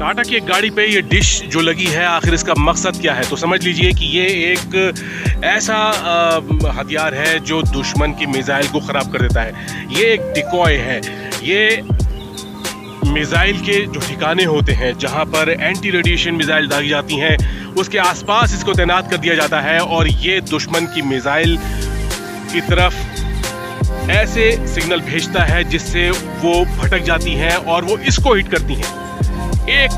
टाटा की एक गाड़ी पे ये डिश जो लगी है, आखिर इसका मकसद क्या है? तो समझ लीजिए कि ये एक ऐसा हथियार है जो दुश्मन की मिज़ाइल को ख़राब कर देता है। ये एक डिकॉय है। ये मिज़ाइल के जो ठिकाने होते हैं, जहाँ पर एंटी रेडिएशन मिज़ाइल दागी जाती हैं, उसके आसपास इसको तैनात कर दिया जाता है और ये दुश्मन की मिज़ाइल की तरफ़ ऐसे सिग्नल भेजता है जिससे वो भटक जाती हैं और वो इसको हिट करती हैं। एक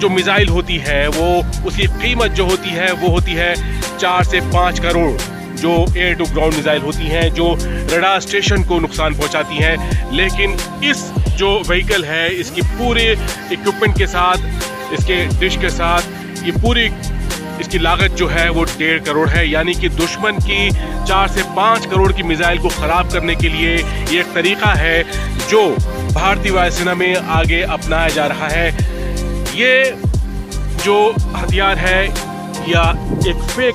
जो मिसाइल होती है, वो उसकी कीमत जो होती है, वो होती है चार से पाँच करोड़, जो एयर टू ग्राउंड मिसाइल होती हैं, जो रडार स्टेशन को नुकसान पहुंचाती हैं। लेकिन इस जो व्हीकल है, इसकी पूरे इक्विपमेंट के साथ, इसके डिश के साथ, ये पूरी, इसकी लागत जो है, वो डेढ़ करोड़ है। यानी कि दुश्मन की चार से पाँच करोड़ की मिसाइल को ख़राब करने के लिए ये एक तरीका है, जो भारतीय वायुसेना में आगे अपनाया जा रहा है। ये जो हथियार है या एक फेक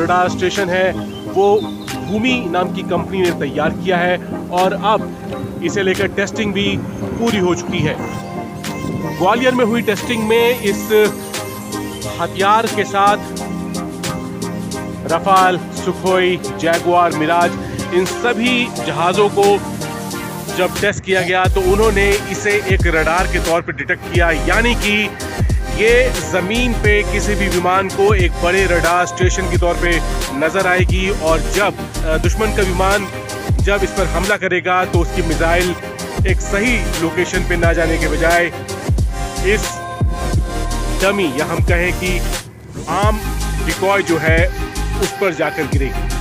रडार स्टेशन है, वो भूमि नाम की कंपनी ने तैयार किया है और अब इसे लेकर टेस्टिंग भी पूरी हो चुकी है। ग्वालियर में हुई टेस्टिंग में इस हथियार के साथ रफाल, सुखोई जैगवार मिराज, इन सभी जहाज़ों को जब टेस्ट किया गया तो उन्होंने इसे एक रडार के तौर पर डिटेक्ट किया, यानी कि ये ज़मीन पे किसी भी विमान को एक बड़े रडार स्टेशन के तौर पे नज़र आएगी और जब दुश्मन का विमान जब इस पर हमला करेगा तो उसकी मिसाइल एक सही लोकेशन पे ना जाने के बजाय इस डमी या हम कहें कि आम डिकॉय जो है उस पर जाकर गिरेगी।